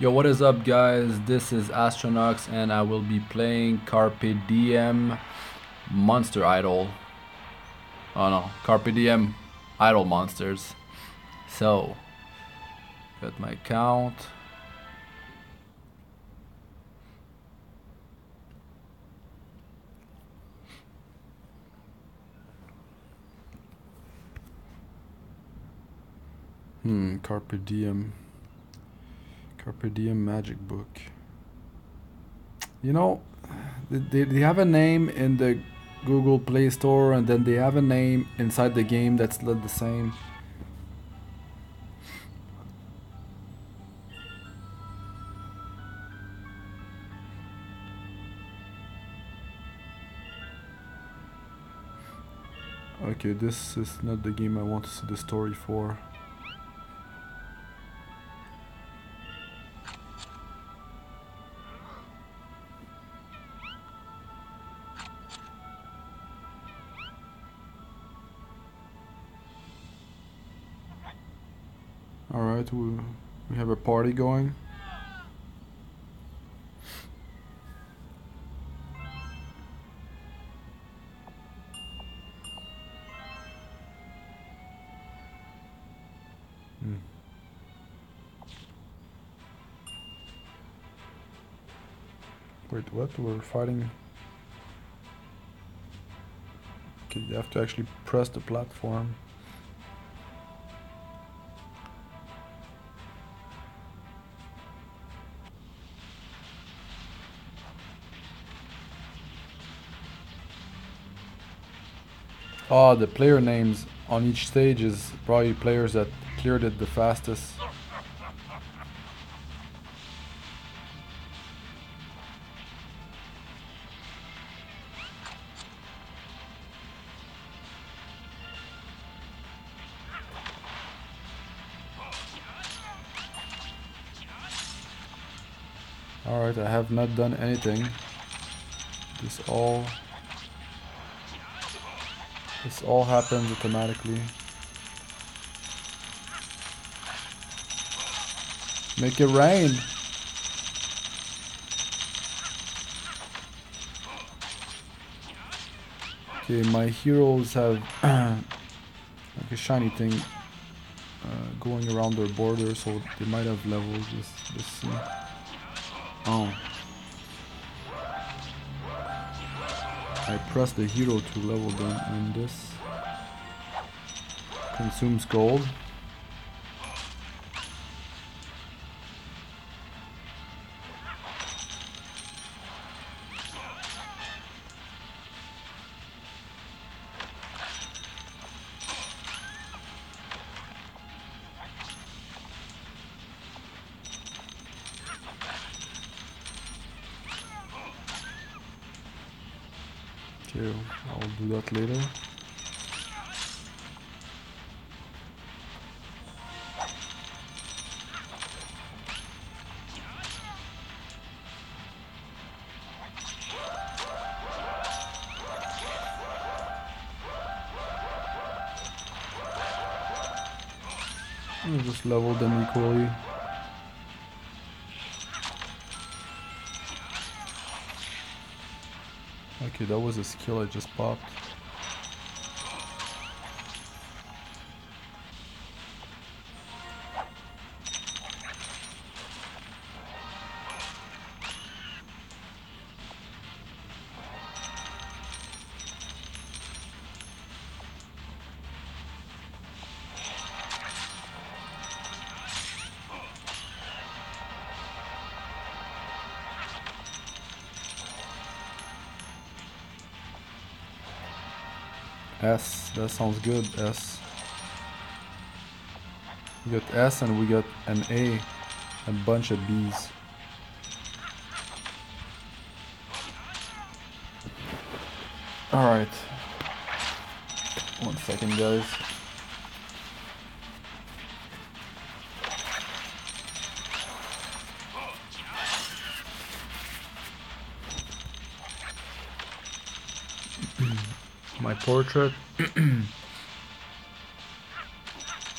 Yo, what is up guys? This is Astranox and I will be playing Carpe Diem Monster Idle. Oh no, Carpe Diem Idle Monsters. So, got my account. Hmm, Carpe Diem. Carpe Diem Magic Book. You know, they, they have a name in the Google Play Store and then they have a name inside the game that's not the same. Okay, this is not the game I want to see the story for. Alright, we, we have a party going. Hmm. Wait, what? We're fighting... Okay, you have to actually press the platform. Oh, the player names on each stage is probably players that cleared it the fastest. Alright, I have not done anything. This all this all happens automatically. Make it rain. Okay, my heroes have like a shiny thing uh, going around their border, so they might have levels. Let's, let's see. Oh. I press the hero to level them and this consumes gold. Okay, I'll do that later. Just level them equally. Okay, that was a skill I just popped. S, that sounds good, S. We got S and we got an A, a bunch of B's. Alright. One second guys. portrait.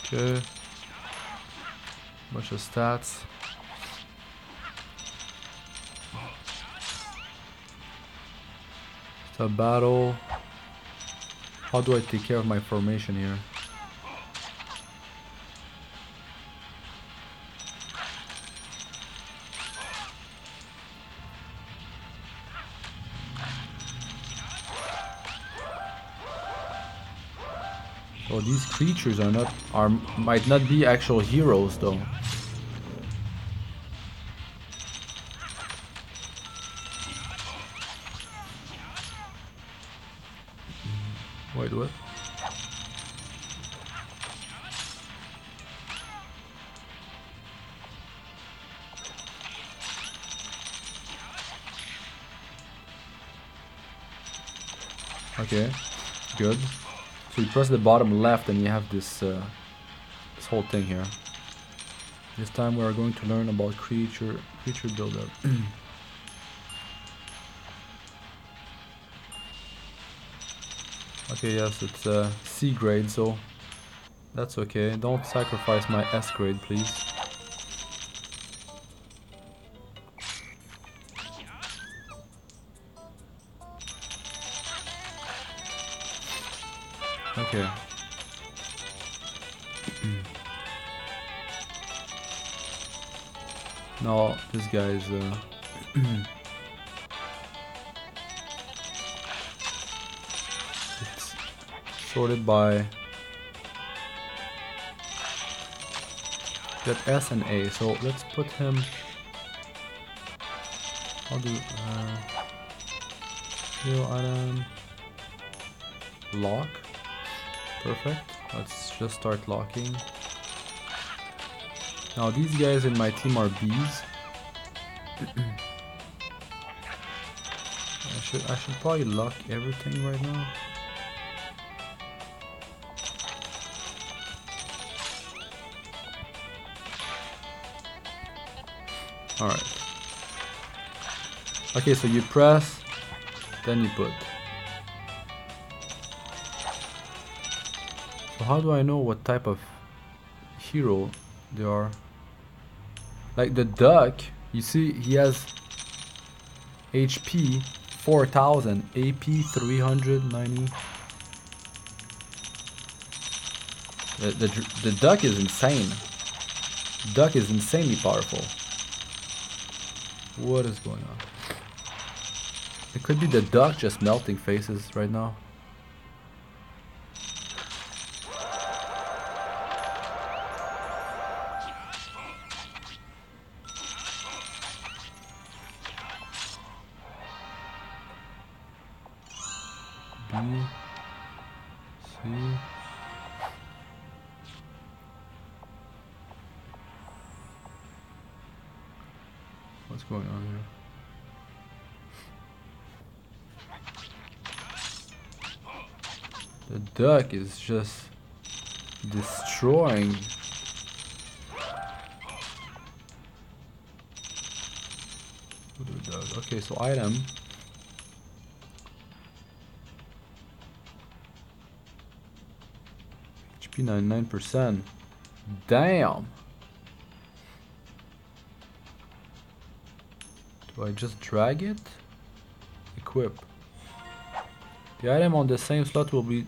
okay. Bunch of stats. It's a battle. How do I take care of my formation here? So these creatures are not are might not be actual heroes though. Wait, what? Okay, good. So you press the bottom left and you have this uh, this whole thing here. This time we are going to learn about creature creature buildup. okay, yes, it's uh, C grade, so that's okay. Don't sacrifice my S grade, please. Okay. no, this guy is uh it's sorted by that S and A, so let's put him how do uh hero item lock Perfect. Let's just start locking. Now these guys in my team are bees. I should I should probably lock everything right now. Alright. Okay, so you press, then you put. How do I know what type of hero they are? Like the duck, you see he has HP 4000, AP 390. The, the, the duck is insane. Duck is insanely powerful. What is going on? It could be the duck just melting faces right now. B C What's going on here? The duck is just destroying. Okay, so item HP 99%. Damn. Do I just drag it? Equip. The item on the same slot will be...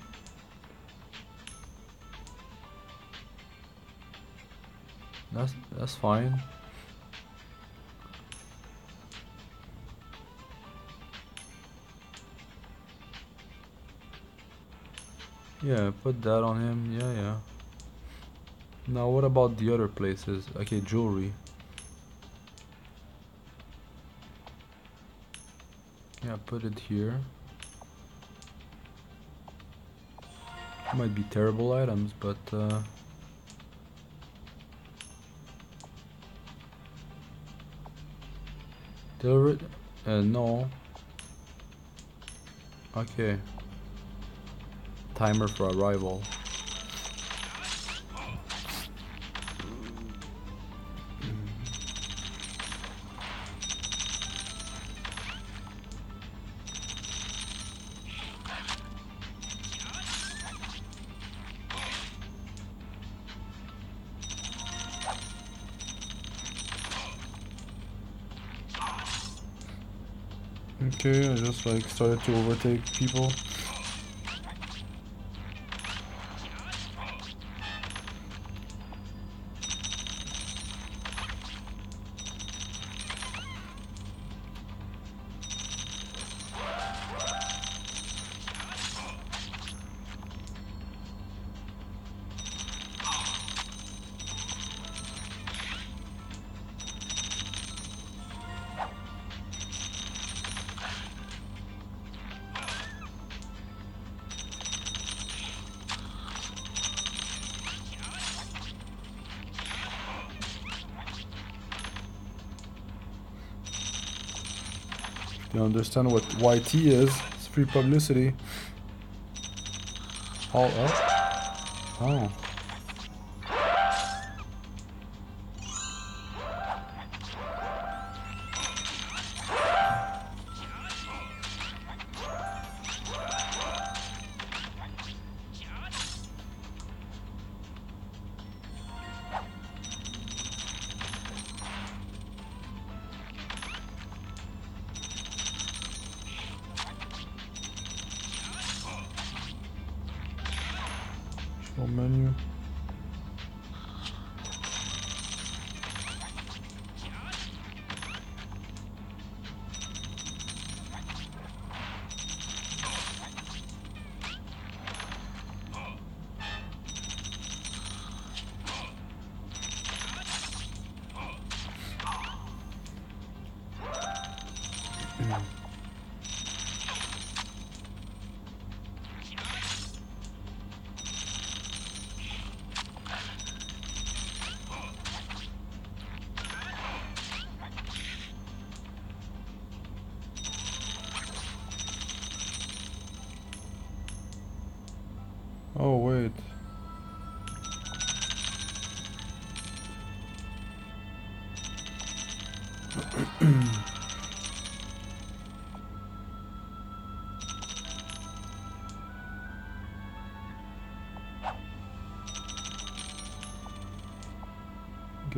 That's, that's fine. Yeah, put that on him. Yeah, yeah. Now what about the other places? Okay, jewelry. Yeah, put it here. Might be terrible items, but uh, Deliver uh, no. Okay. Timer for arrival. Okay, I just like started to overtake people. Understand what YT is? It's free publicity. All up? Oh.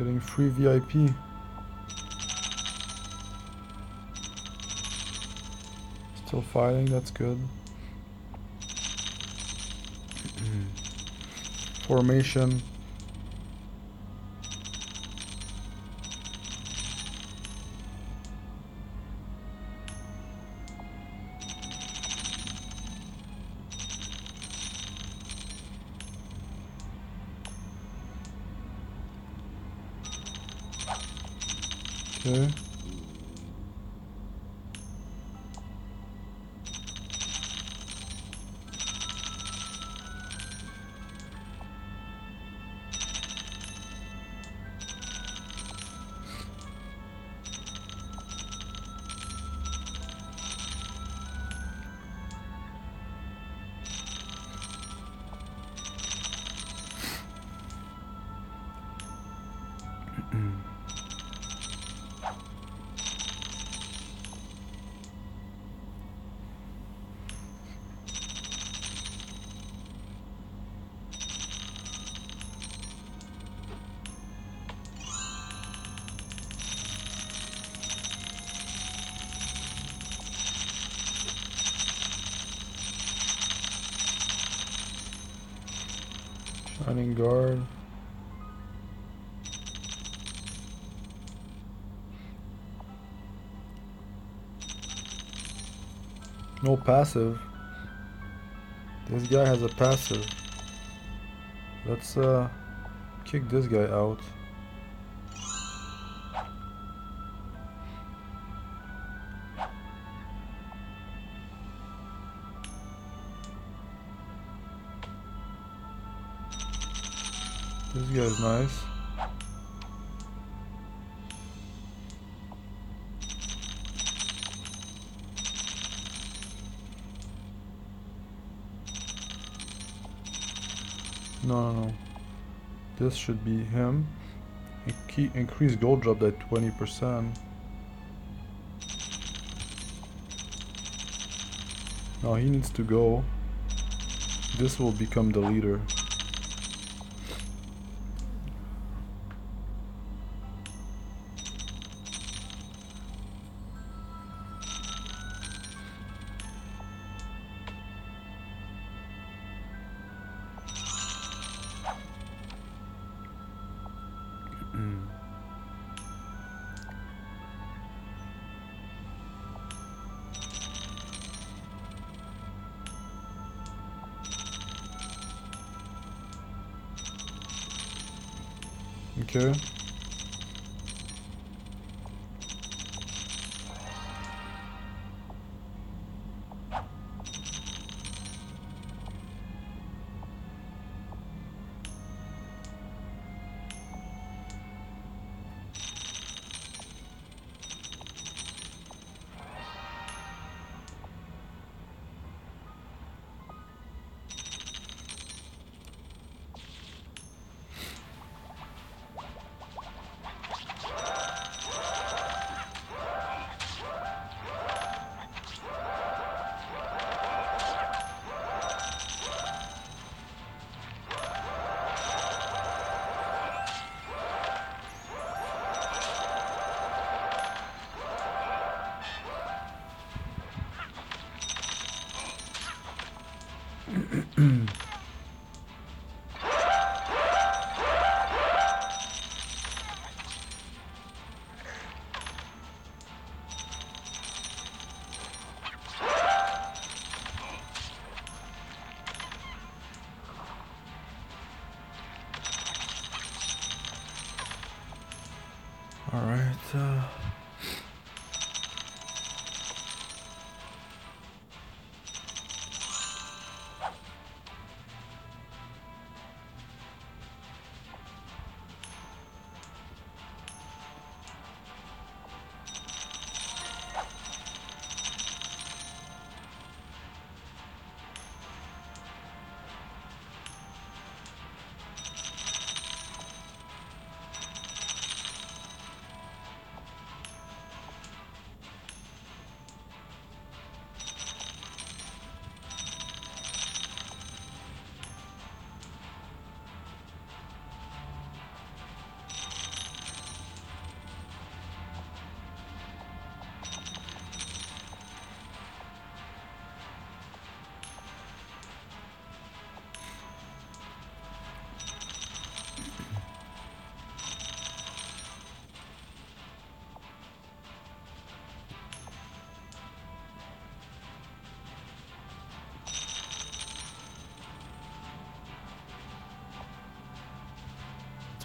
Getting free VIP. Still fighting, that's good. Formation. Okay. Shining guard. No passive. This guy has a passive. Let's uh kick this guy out. Nice. No, no, no. This should be him. Inc- Increase gold drop by 20%. Now he needs to go. This will become the leader.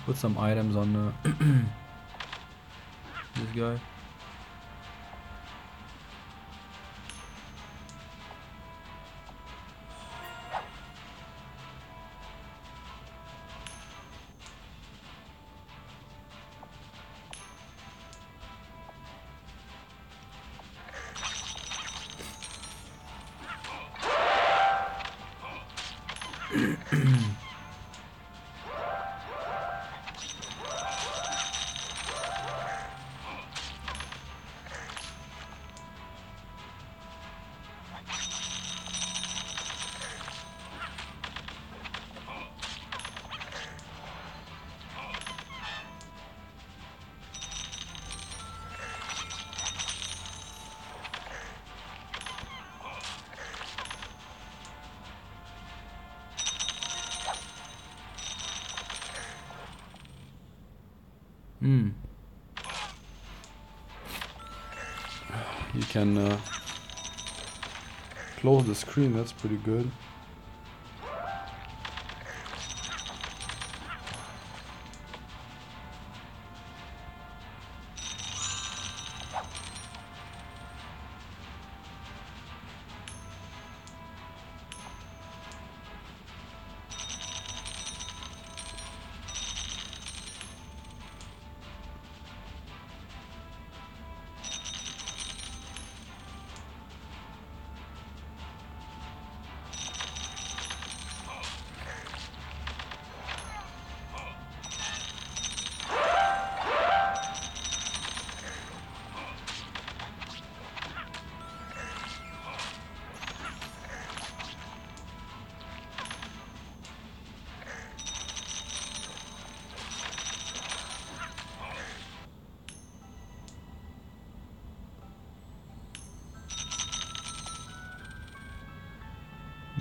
Put some items on uh, this guy. Hmm. You can uh, close the screen, that's pretty good.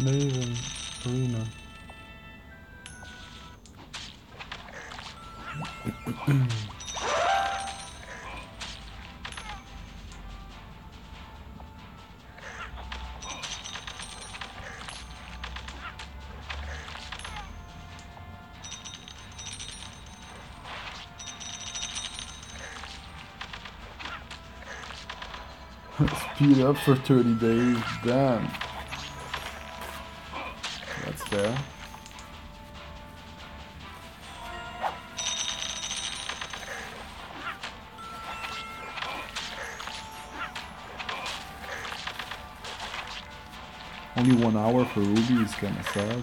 moving arena. Speed up for 30 days, damn. Only one hour for Ruby is kinda sad.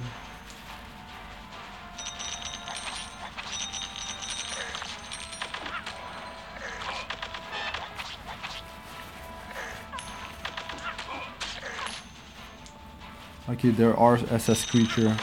Okay, there are SS creature.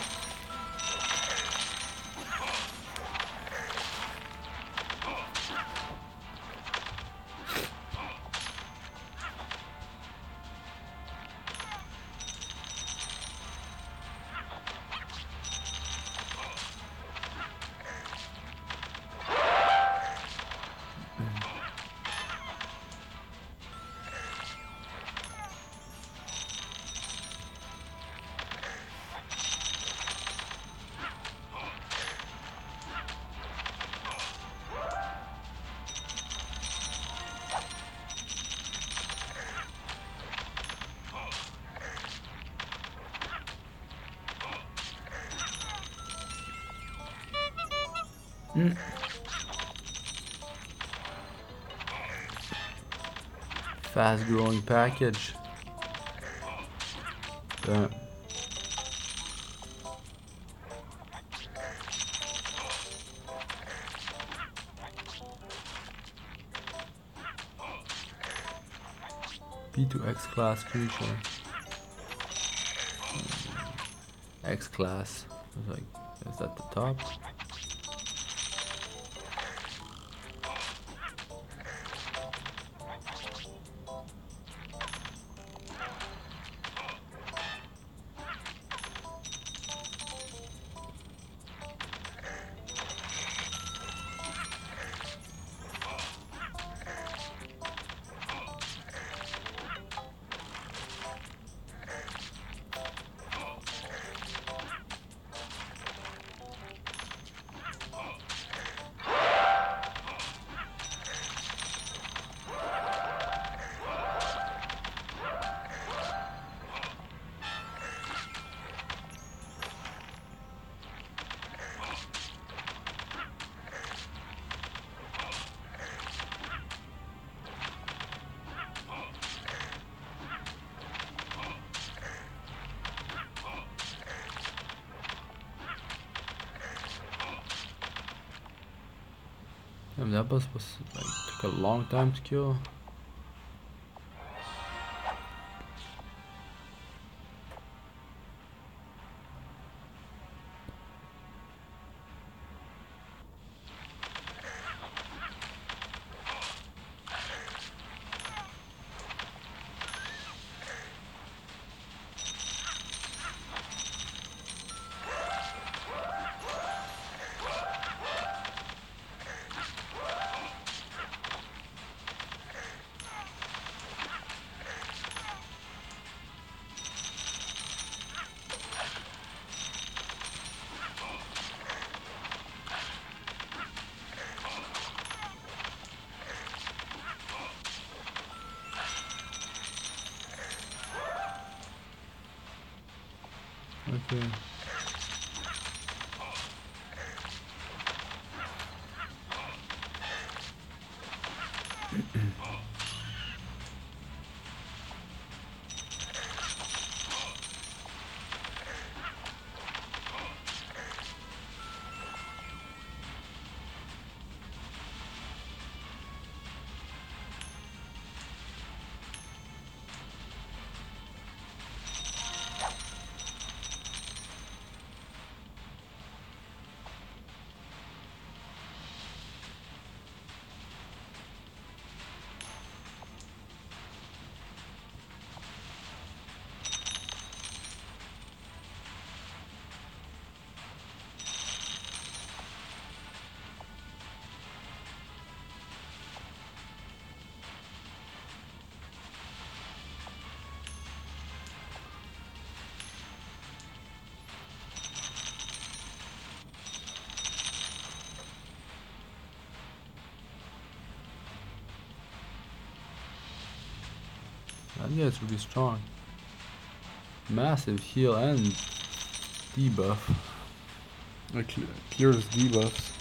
Mm. Fast growing package. Uh. Damn. B2X class creature. X class. Like, is that the top? That boss was like took a long time to kill. Okay. That guy's really strong. Massive heal and debuff. It cle clears debuffs.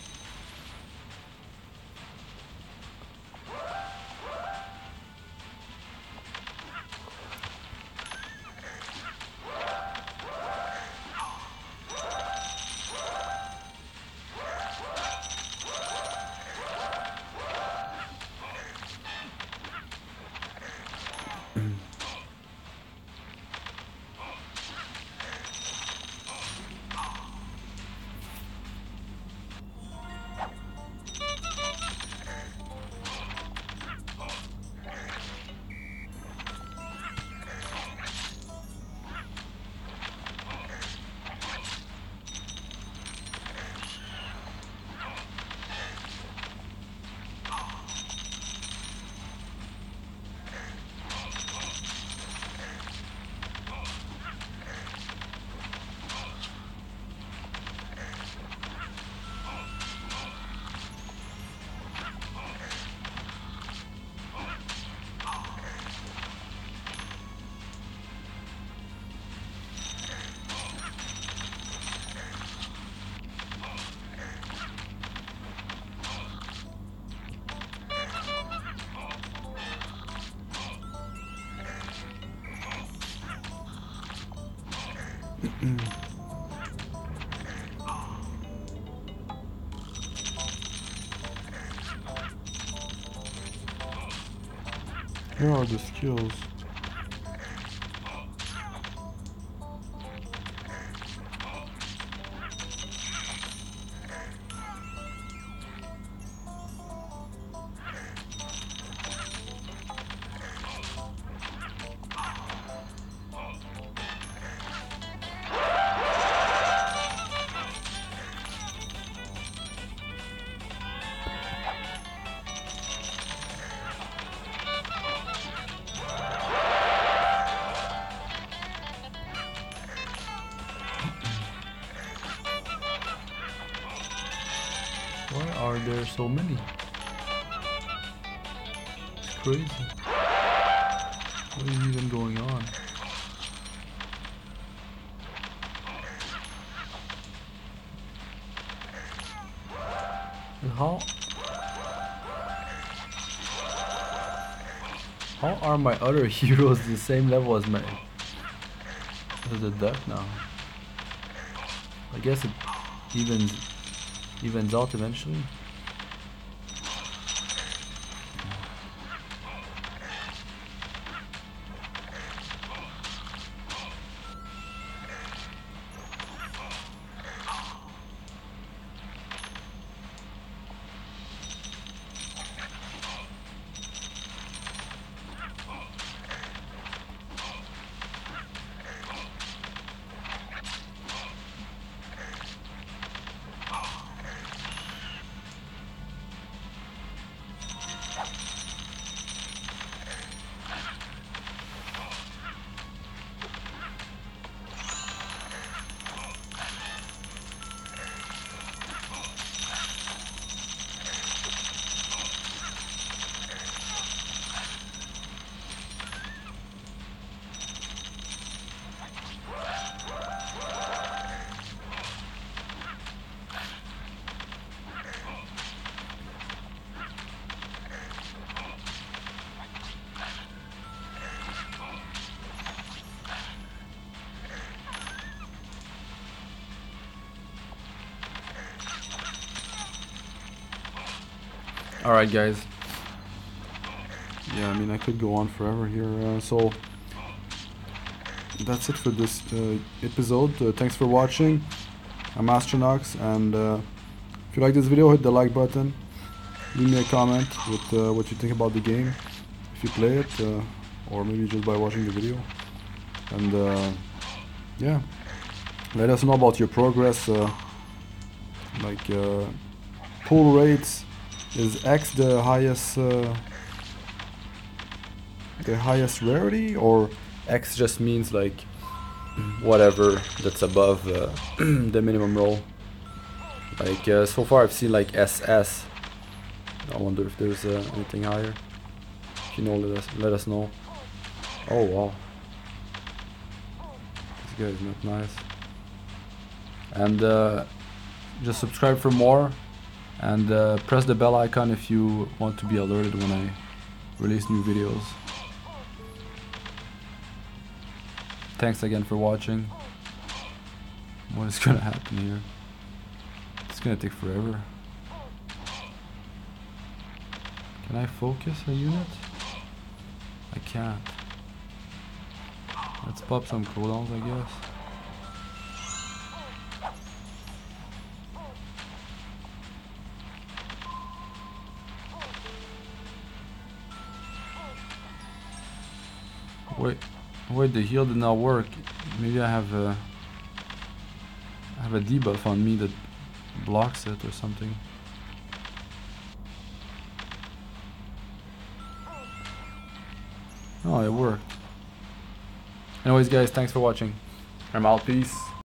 Here are the skills. So many? It's crazy. What is even going on? And how How are my other heroes the same level as my as the duck now? I guess it evens evens out eventually. Alright guys. Yeah, I mean I could go on forever here. Uh, so that's it for this uh, episode. Uh, thanks for watching. I'm Astranox and uh, if you like this video hit the like button. Leave me a comment with uh, what you think about the game. If you play it uh, or maybe just by watching the video. And yeah. Let us know about your progress. Like pull rates is X the highest uh, the highest rarity or X just means like whatever that's above uh, the minimum roll like uh, so far I've seen like SS I wonder if there's uh, anything higher if you know let us let us know Oh wow. This guy is not nice. And uh, just subscribe for more. And uh, press the bell icon if you want to be alerted when I release new videos. Thanks again for watching. What is gonna happen here? It's gonna take forever. Can I focus a unit? I can't. Let's pop some cooldowns, I guess. Wait, wait, the heal did not work. Maybe I have a, I have a debuff on me that blocks it or something. Oh, it worked. Anyways, guys, thanks for watching. I'm out. Peace.